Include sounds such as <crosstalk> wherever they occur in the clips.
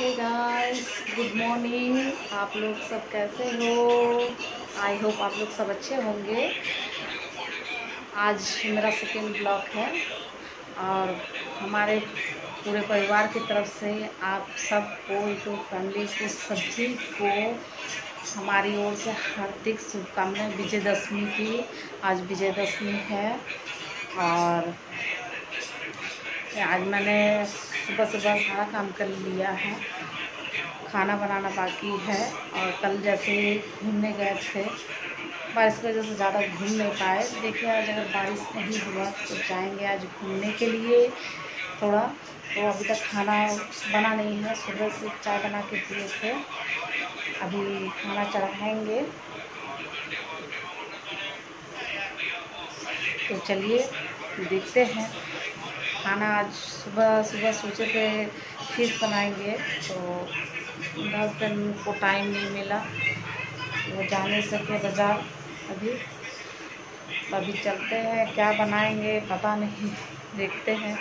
Guys good morning आप लोग सब कैसे हो? आई होप आप लोग सब अच्छे होंगे। आज मेरा सेकेंड ब्लॉग है और हमारे पूरे परिवार की तरफ़ से आप सबको यूट्यूब फैमिली को सभी को हमारी ओर से हार्दिक शुभकामनाएँ। विजयदशमी की आज विजयदशमी है और आज मैंने सुबह सुबह सारा काम कर लिया है। खाना बनाना बाकी है और कल जैसे घूमने गए थे। बारिश की वजह से ज़्यादा घूम नहीं पाए। देखिए, आज अगर बारिश नहीं हुआ तो जाएँगे आज घूमने के लिए। थोड़ा तो अभी तक खाना बना नहीं है। सुबह से चाय बना के पिए थे। अभी खाना चढ़ाएँगे। तो चलिए, देखते हैं। खाना आज सुबह सुबह सोचे थे फ़िश बनाएँगे तो हस्बैंड को टाइम नहीं मिला। वो जाने सके बाज़ार अभी। अभी चलते हैं, क्या बनाएँगे पता नहीं, देखते हैं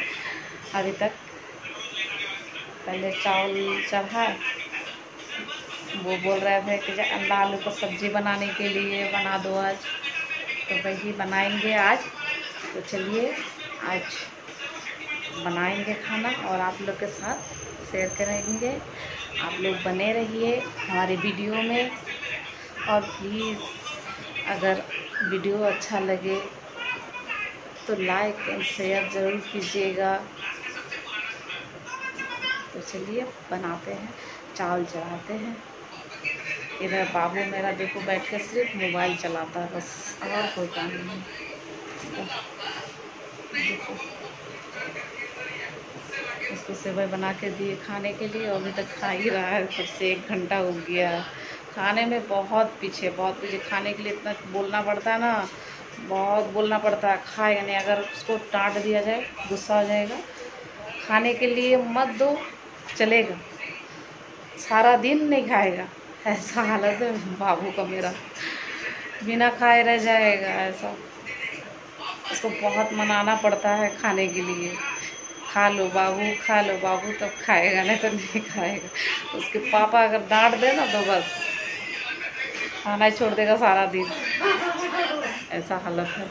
अभी तक। पहले चावल चढ़ा। वो बोल रहे थे कि अंडा आलू को सब्ज़ी बनाने के लिए बना दो आज। तो वही बनाएँगे आज। तो चलिए, आज बनाएँगे खाना और आप लोग के साथ शेयर करेंगे। आप लोग बने रहिए हमारे वीडियो में। और प्लीज़ अगर वीडियो अच्छा लगे तो लाइक एंड शेयर ज़रूर कीजिएगा। तो चलिए, बनाते हैं, चावल चढ़ाते हैं। इधर बाबू मेरा देखो बैठ कर सिर्फ़ मोबाइल चलाता है, बस और कोई काम नहीं। देखो। उसको सेवई बना के दिए खाने के लिए। और अभी तक खा ही रहा है तब से एक घंटा हो गया। खाने में बहुत पीछे बहुत पीछे। खाने के लिए इतना बोलना पड़ता है ना, बहुत बोलना पड़ता है। खाएगा नहीं अगर उसको डांट दिया जाए, गुस्सा हो जाएगा। खाने के लिए मत दो, चलेगा। सारा दिन नहीं खाएगा। ऐसा हालत है बाबू का मेरा। बिना खाए रह जाएगा ऐसा। उसको बहुत मनाना पड़ता है खाने के लिए। खा लो बाबू, खा लो बाबू, तब खाएगा, नहीं तो नहीं खाएगा। उसके पापा अगर डांट दे ना तो बस खाना ही छोड़ देगा सारा दिन। ऐसा हालत है।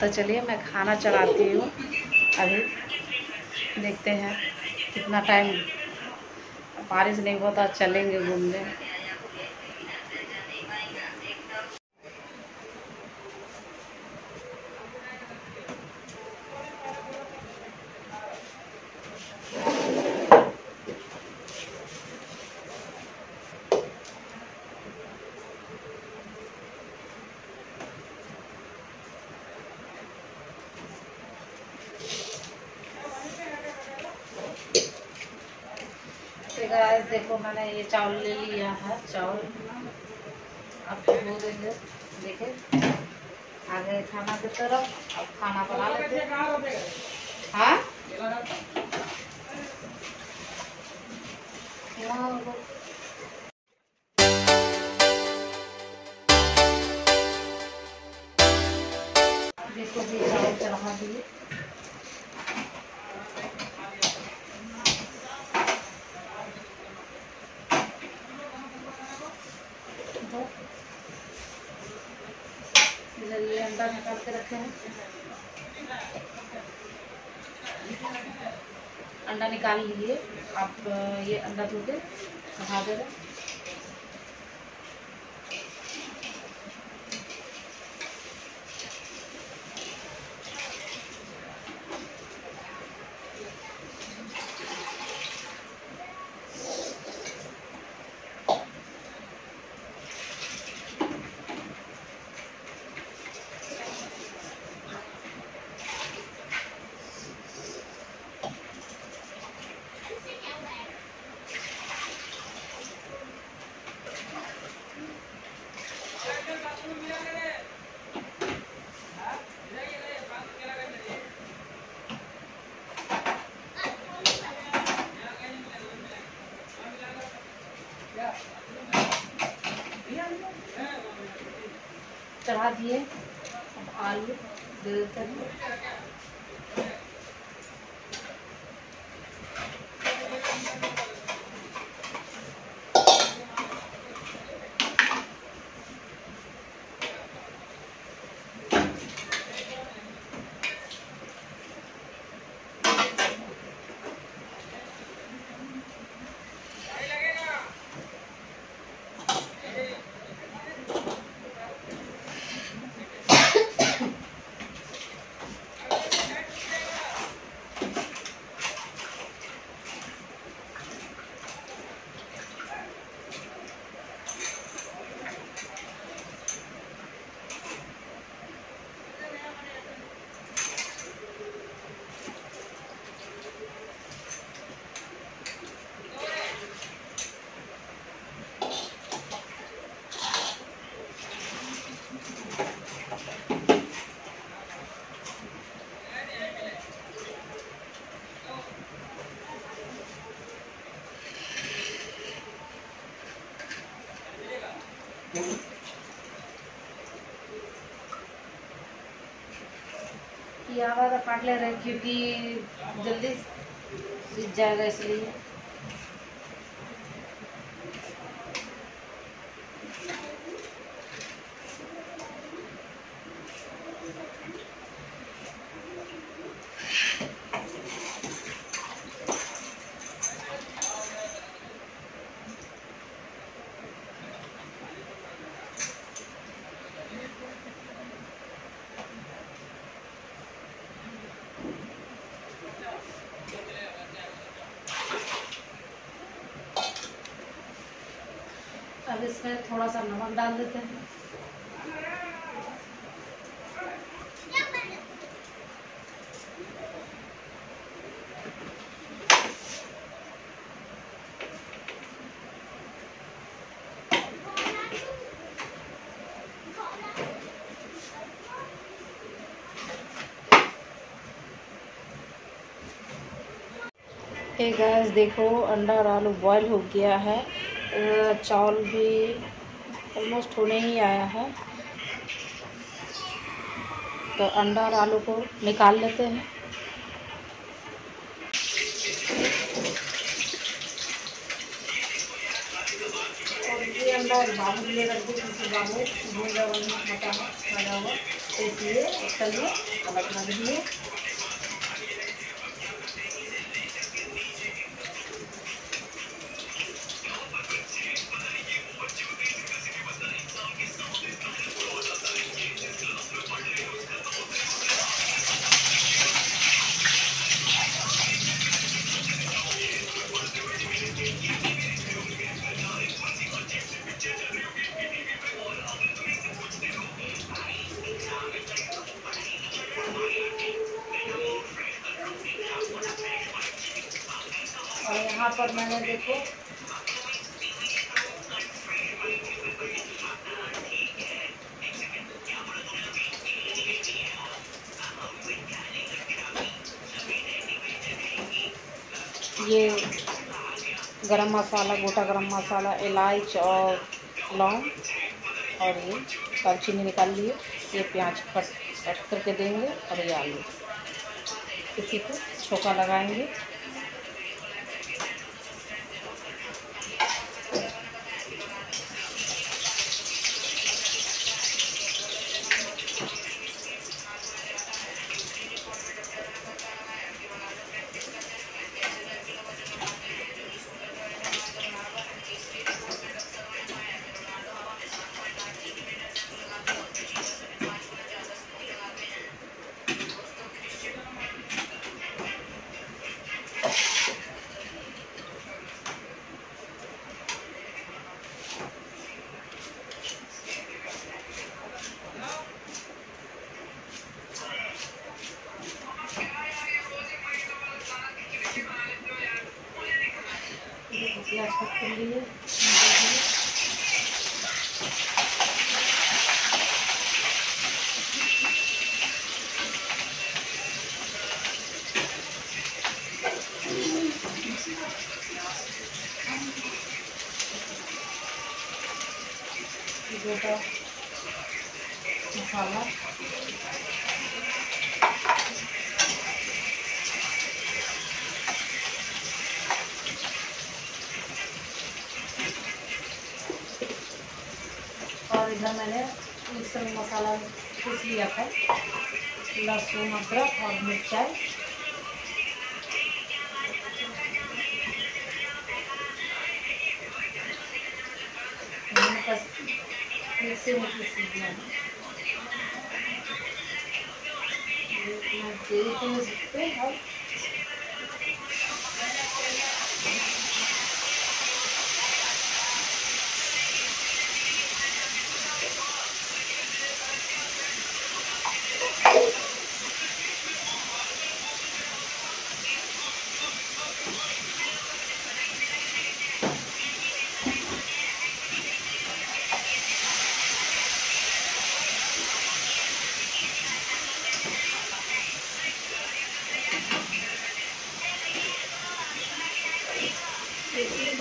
तो चलिए, मैं खाना चलाती हूँ। अभी देखते हैं कितना टाइम बारिश नहीं होता चलेंगे घूमने। गाइस देखो, मैंने ये चावल ले लिया है, चावल। अब धो देंगे देखे। आगे खाना की तरफ़, अब खाना बना लेते हाँ। देखो जी चावल चढ़ा दिए इधर ये अंडा निकाल के रखे हैं। अंडा निकाल लीजिए। आप ये अंडा धो के नहा दे रहे चढ़ा दिए अब आलू दे आवाज़ काट ले रहे क्योंकि जल्दी सीख जाएगा इसलिए अब इसमें थोड़ा सा नमक डाल देते हैं। गैस देखो, अंडा और आलू बॉईल हो गया है। चावल भी ऑलमोस्ट होने ही आया है। तो अंडा और आलू को निकाल लेते हैं। अंडा के लिए रख दी मटा हुआ इसलिए अलग रख दिए और यहाँ पर मैंने देखो। ये गरम मसाला, गोटा गरम मसाला, इलायच और लौंग और ये दालचीनी निकाल लिए। ये प्याज कट कट करके देंगे और ये आलू। इसी को छोका लगाएँगे। इधर मैंने मिक्सर में मसाला पीस लिया था। लहसुन, अदरक और मिर्चाई। मिक्सी में पीस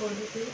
मैं आलू को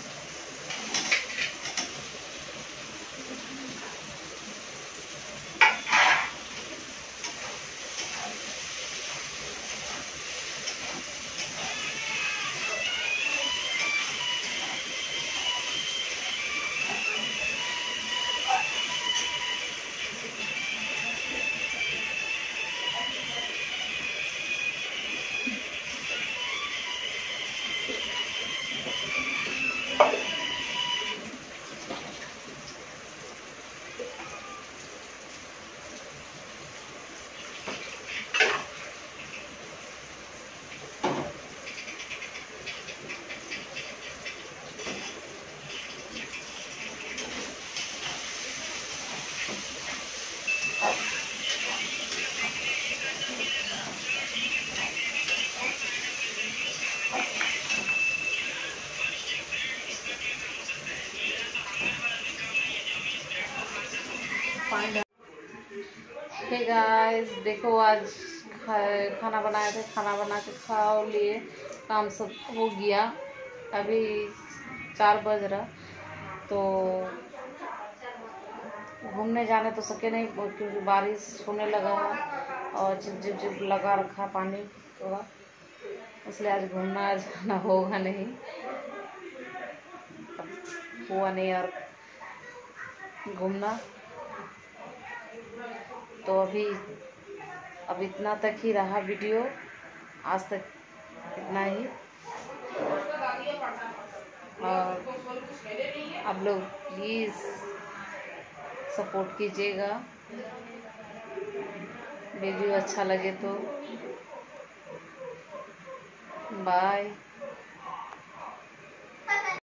हूँ गाइस देखो आज खा, खाना बनाए थे खाना बना के खा लिए। काम सब हो गया। अभी चार बज रहा तो घूमने जाने तो सके नहीं क्योंकि बारिश होने लगा है और झिप झिप झिप लगा रखा पानी थोड़ा। इसलिए आज घूमना <laughs> जाना होगा नहीं। हुआ नहीं और घूमना। तो अभी, अब इतना तक ही रहा वीडियो, आज तक इतना ही। और आप लोग प्लीज़ सपोर्ट कीजिएगा। वीडियो अच्छा लगे तो। बाय